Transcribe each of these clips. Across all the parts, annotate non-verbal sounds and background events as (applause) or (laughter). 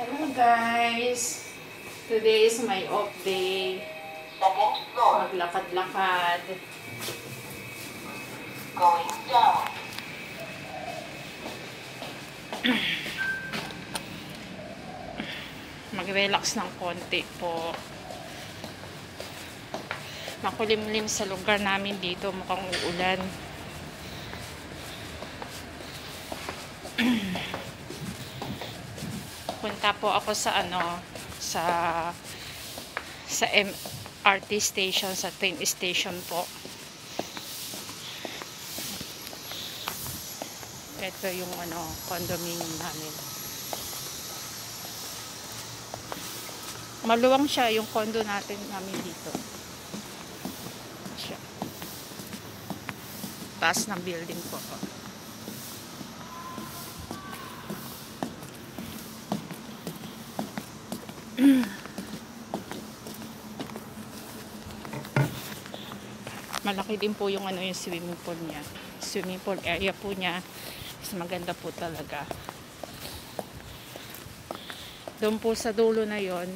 Hello guys! Today is my off day. Maglakad-lakad. going down. (clears throat) Mag-relax ng konti po. Makulimlim sa lugar namin dito. Mukhang uulan. (clears throat) Punta po ako sa ano, sa sa MRT station, sa train station po. Ito yung ano, condominium namin. Maluwang siya yung condo natin namin dito. Siya. Taas ng building po. Malaki din po yung ano yung swimming pool niya. Swimming pool area po niya. Mas maganda po talaga. Doon po sa dulo na yon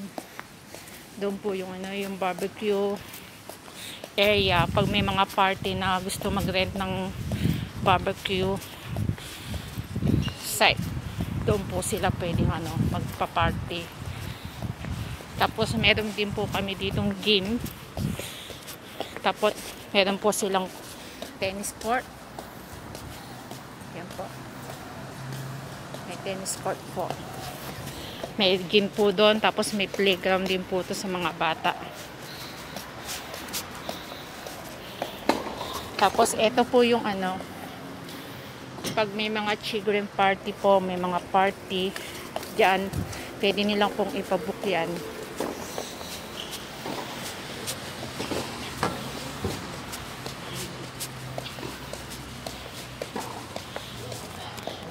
doon po yung ano yung barbecue area pag may mga party na gusto mag-rent ng barbecue site doon po sila pwedeng ano magpa-party tapos meron din po kami ditong gym tapos meron po silang tennis court yan po may tennis court po may gym po doon, tapos may playground din po to sa mga bata. Tapos ito po yung ano, pag may mga children party po, may mga party, dyan, pwede nilang pong ipabook yan.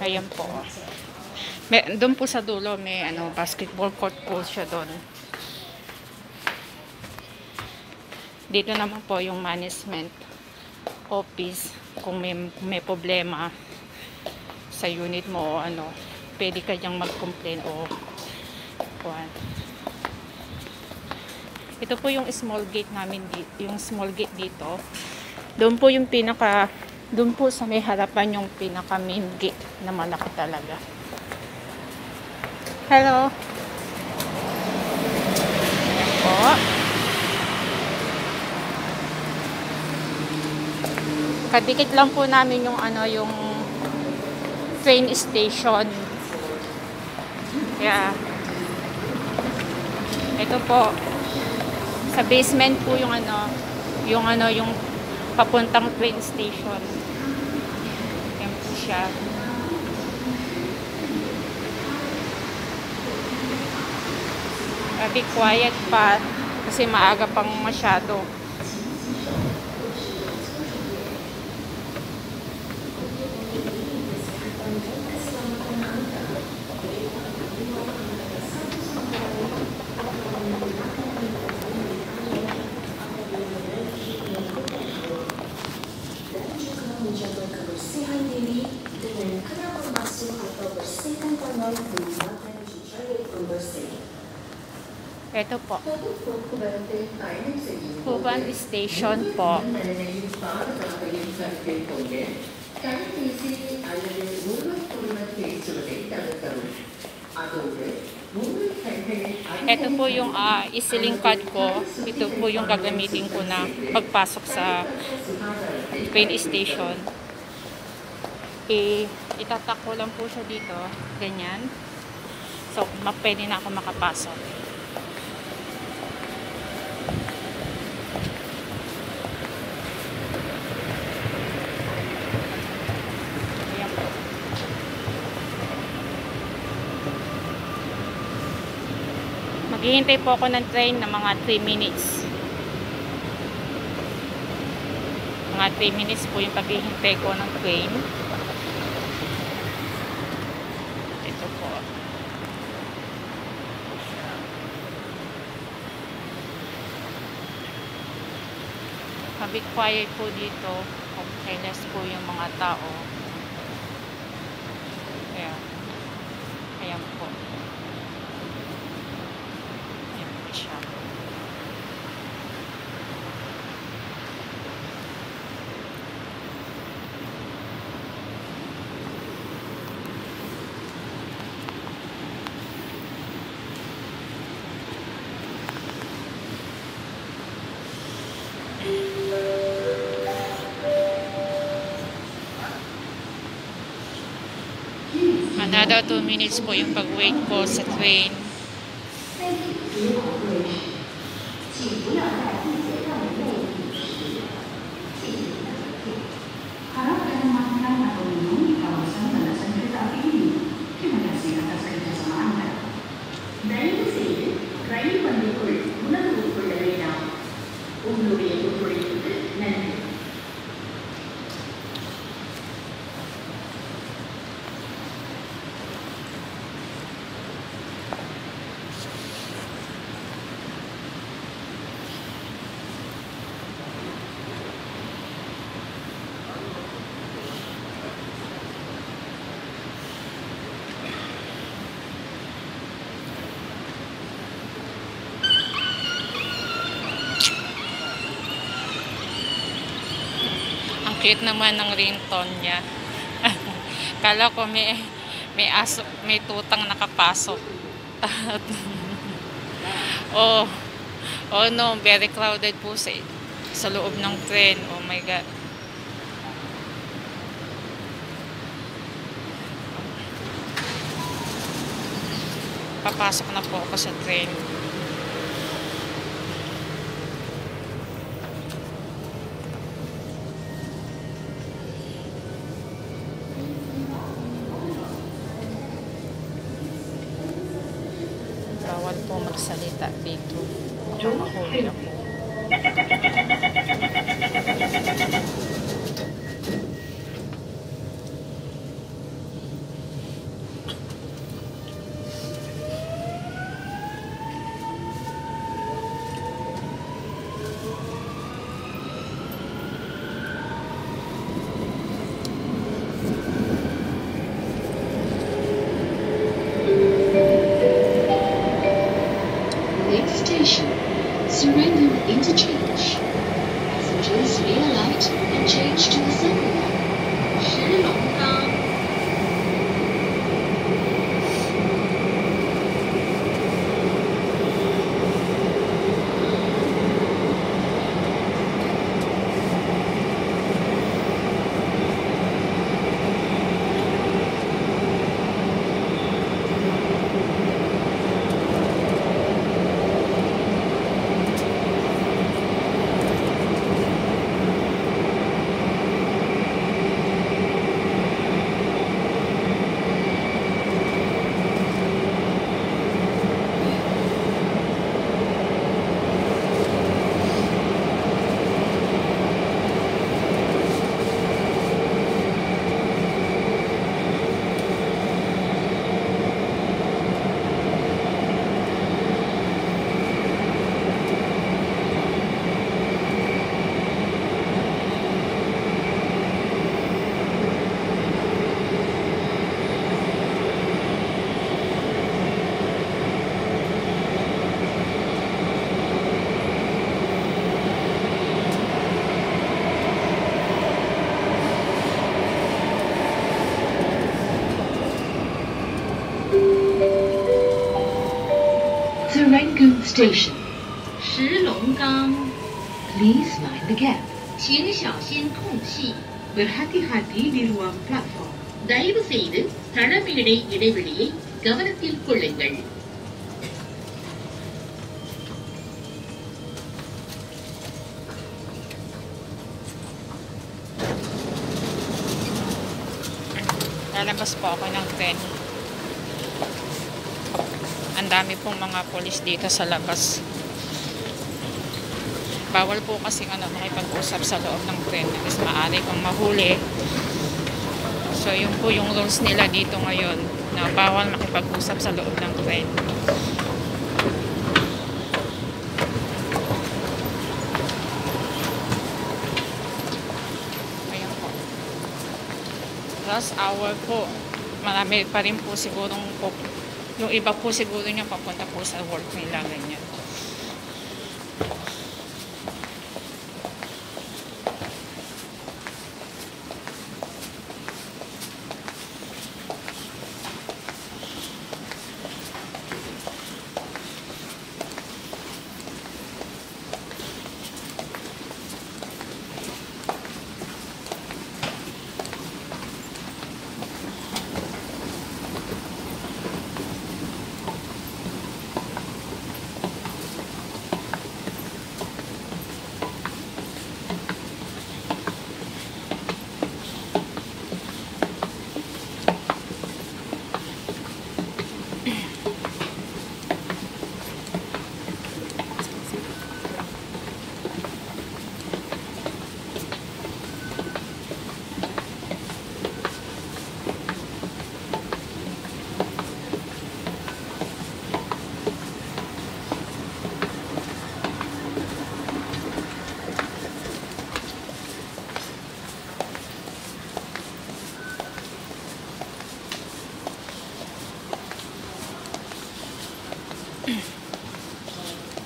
Ayan po. May, doon po sa dulo may ano, basketball court po siya doon. Dito naman po yung management office kung may, may problema sa unit mo ano, pwede ka diyang mag-complain o kuhan. Ito po yung small gate namin yung small gate dito. Doon po yung pinaka doon po sa may harapan yung pinaka main gate na malaki talaga. Hello. Ayan po. Kadikit lang po namin yung ano, yung train station. Kaya, ito po, sa basement po yung ano, yung ano, yung papuntang train station. Siya. Sabi quiet pa kasi maaga pang masyado. Ito po. Kuban Station po. Ito po yung ah, uh, isiling card ko. Ito po yung gagamitin ko na pagpasok sa train station. E, I itatak ko lang po siya dito. Ganyan. So, pwede na ako makapasok. Maghihintay po ako ng train na mga 3 minutes. Mga 3 minutes po yung paghihintay ko ng train. Ito po. Sabi quiet po dito. Careless po yung mga tao. Another 2 minutes po yung pag-wait ko sa train. Cute naman ng ringtone niya. (laughs) Kala ko may may aso, may tutang nakapasok. (laughs) oh. Oh no, very crowded po sa sa loob ng train. Oh my god. Papasok na po ako sa train. Po magsalita dito. Baka mahuli ako. (laughs) Station. 石龙岗. Please mind the gap. 请小心空隙. ಬರ್ಹತಿ ಹಾತಿ ನಿರುವ platform தயவு செய்து தளமிடை இடைவெளியை கவனத்தில் கொள்ளுங்கள் lalabas po ako ng 10 dami pong mga polis dito sa labas. Bawal po kasi ano, makipag-usap sa loob ng train. Kasi maaari kang mahuli. So, yun po yung rules nila dito ngayon na bawal makipag-usap sa loob ng train. Ayan po. Last hour po. Marami pa rin po sigurong po Yung iba po siguro niya papunta po sa work nila, ganyan.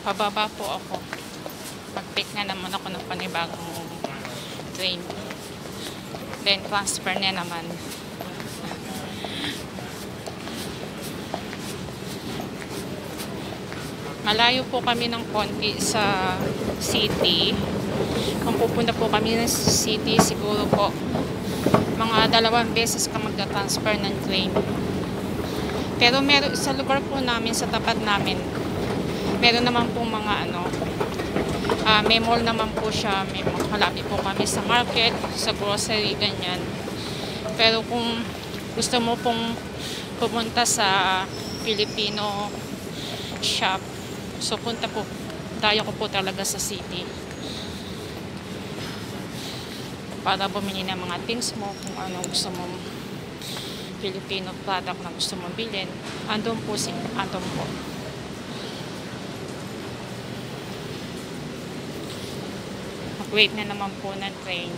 Pababa po ako. Pag-pick na naman ako ng panibagong train. Then transfer na naman. Malayo po kami ng konti sa city. Kung pupunta po kami ng city, siguro po mga dalawang beses ka magta-transfer ng train. Pero meron sa lugar po namin, sa tapat namin, meron naman po mga ano, ah may mall naman po siya, may malapit po kami sa market, sa grocery, ganyan. Pero kung gusto mo pong pumunta sa Filipino shop, so punta po, tayo ko po talaga sa city. Para bumili ng mga things mo, kung ano gusto mo Filipino product na gusto mong bilhin, andun po si, andun po. Mag-wait na naman po ng train.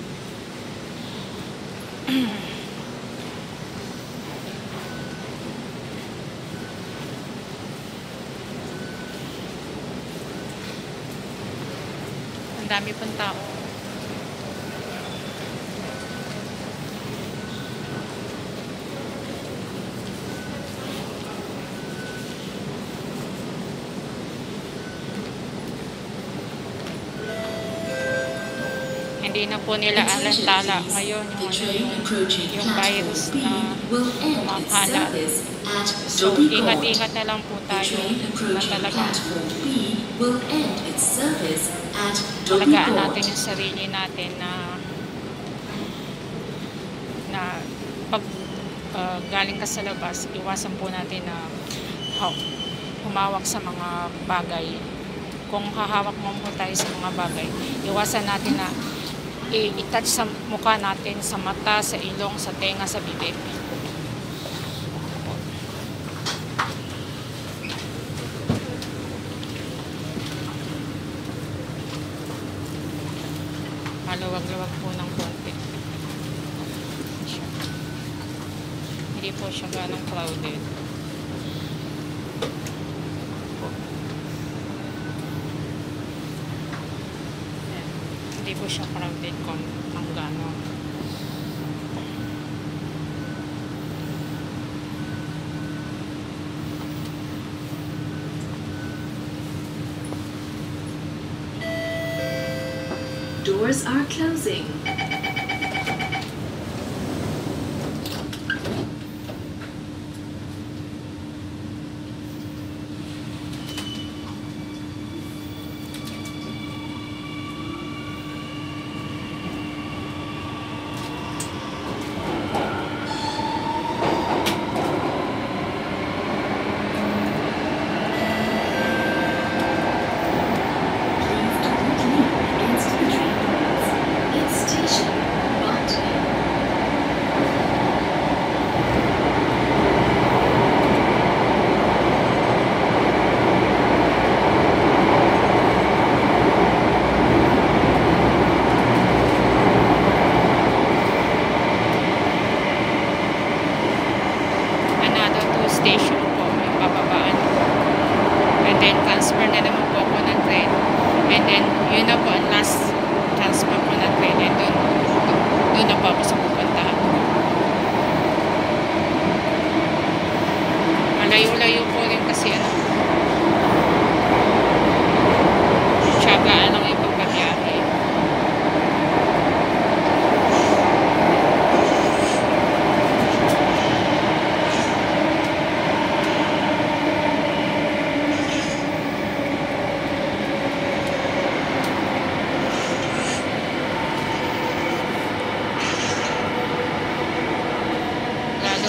Ang dami pong tao. Hindi na po nila alantala ngayon yung, ano, virus na kumakalat. So, ingat-ingat na lang po tayo na talagang alagaan natin yung sarili natin na na pag uh, galing ka sa labas, iwasan po natin na humawak sa mga bagay. Kung hahawak mo po tayo sa mga bagay, iwasan natin na i-touch sa mukha natin, sa mata, sa ilong, sa tenga, sa bibig. Doors are closing.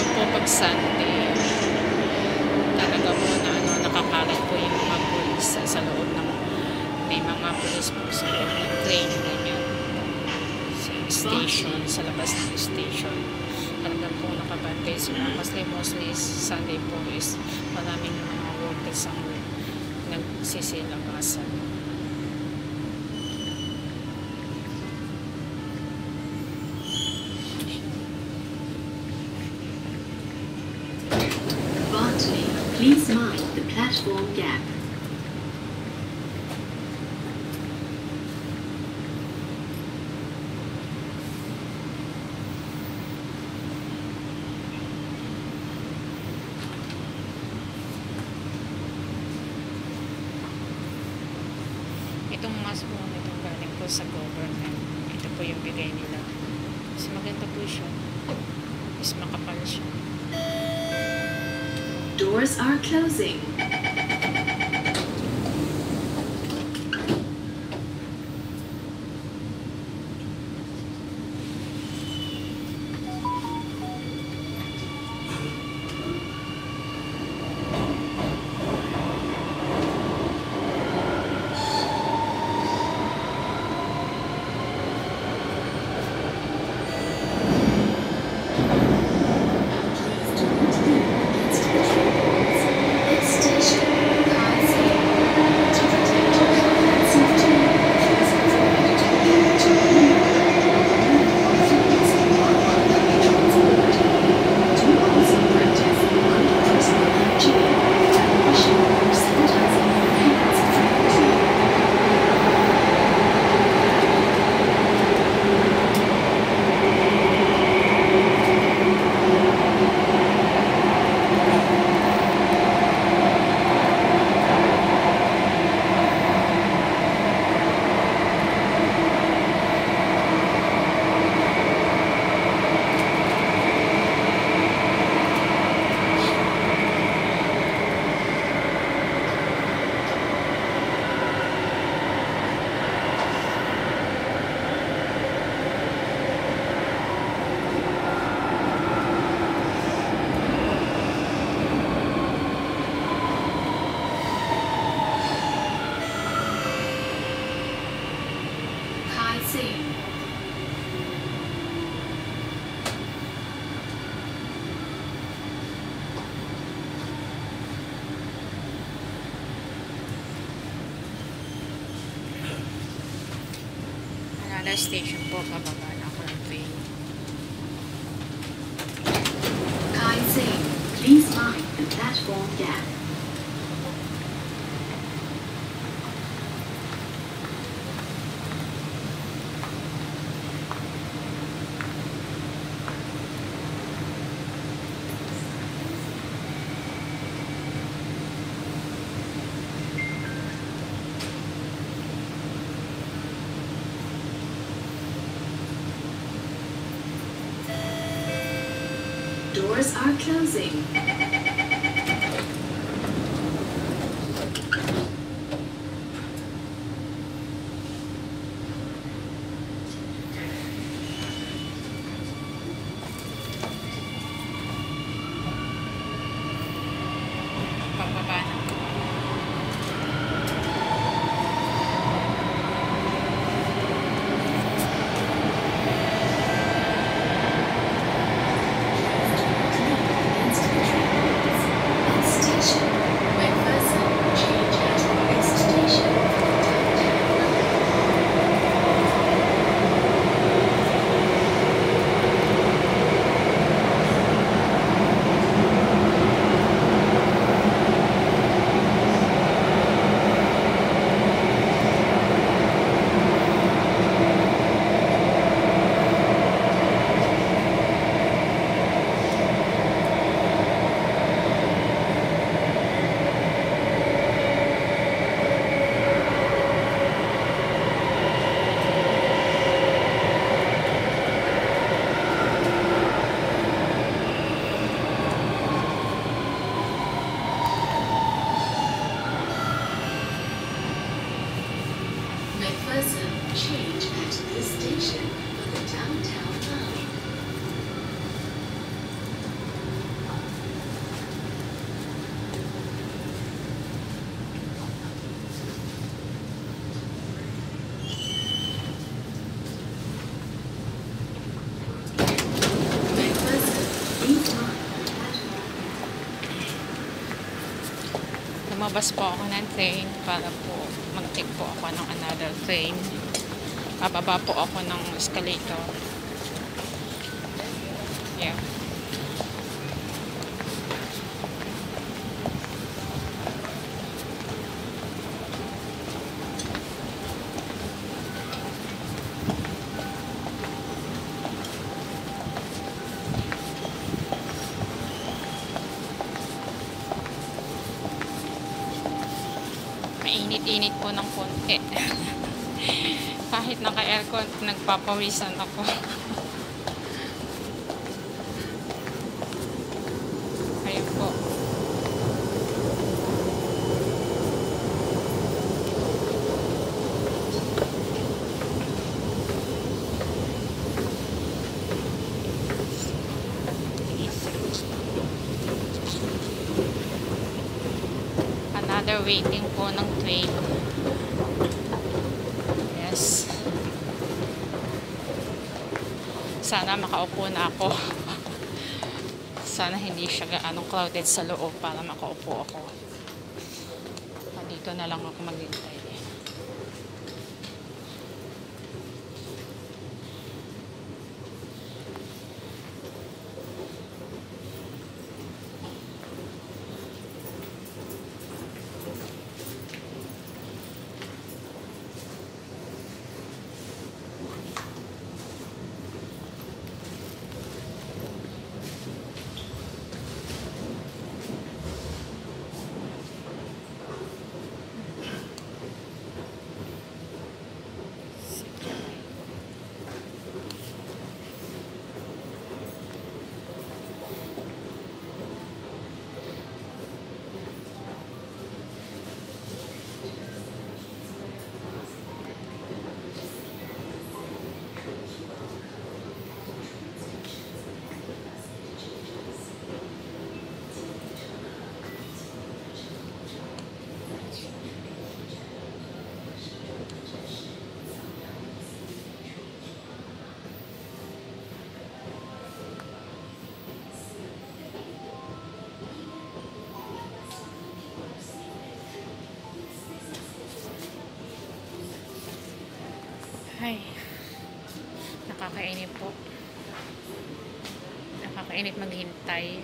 Lalo po pag Sunday, talaga po na ano, nakakalat po yung mga pulis sa, sa loob ng may mga pulis po sa loob ng train ganyan. Sa station, sa labas ng station. Talagang po nakabantay sila. Kasi mostly Sunday po is maraming mga workers ang nagsisilabasan platform gap. itong mask po itong galing po sa government ito po yung bigay nila mas maganda po siya mas makapal siya Doors are closing. Station po pababa Doors are closing. Lumabas po ako ng train para po mag-take po ako ng another train. Bababa po ako ng escalator. Nagpapawisan ako. (laughs) Ayun po. Another waiting po ng train. Sana makaupo na ako. (laughs) Sana hindi siya gaano crowded sa loob para makaupo ako. Dito na lang ako maghintay. Ay, nakakainip po. Nakakainip maghintay.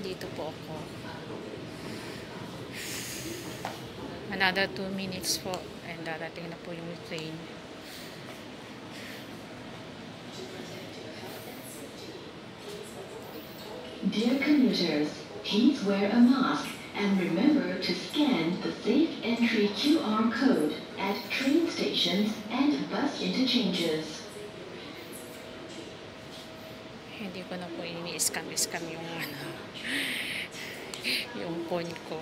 Dito po ako. Another 2 minutes po and darating na po yung train. Dear commuters, please wear a mask and remember to scan the safe entry QR code at train stations and bus interchanges. Hindi ko na po ini-scam-scam yung ano, yung phone ko.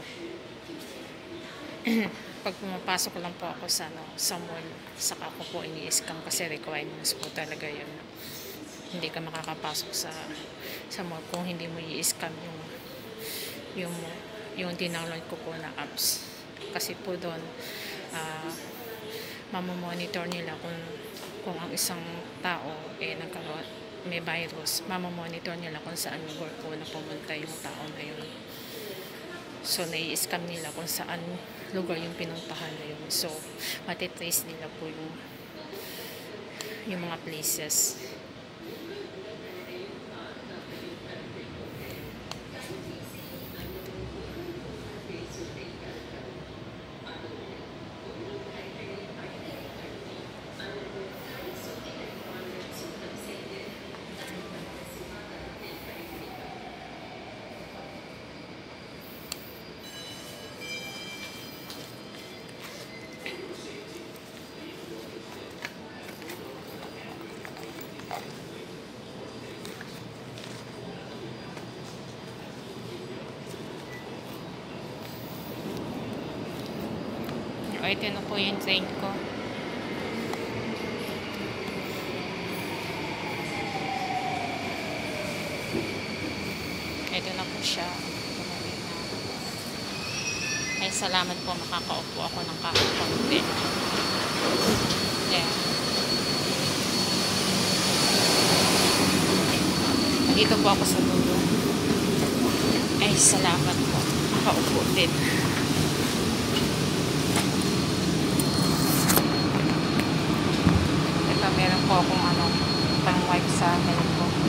(clears throat) Pag pumapasok lang po ako sa, ano, sa mall, saka ko po ini-scam kasi requirements po talaga yun. Hindi ka makakapasok sa sa mall kung hindi mo i-scam yung yung yung dinownload ko po na apps. Kasi po doon, ah mamamonitor nila kung kung ang isang tao eh nagkaroon may virus, mamamonitor nila kung saan lugar po na pumunta yung tao na yun. So, nai-scam nila kung saan lugar yung pinuntahan na yun. So, matitrace nila po yung yung mga places. Na po yung train ko. Ito na po siya. Ay, salamat po. Makakaupo ako ng kahit konti. Yeah. Dito po ako sa dulo. Ay, salamat po. Makaupo din. Ito, meron po akong ano, pang wipe sa head ko.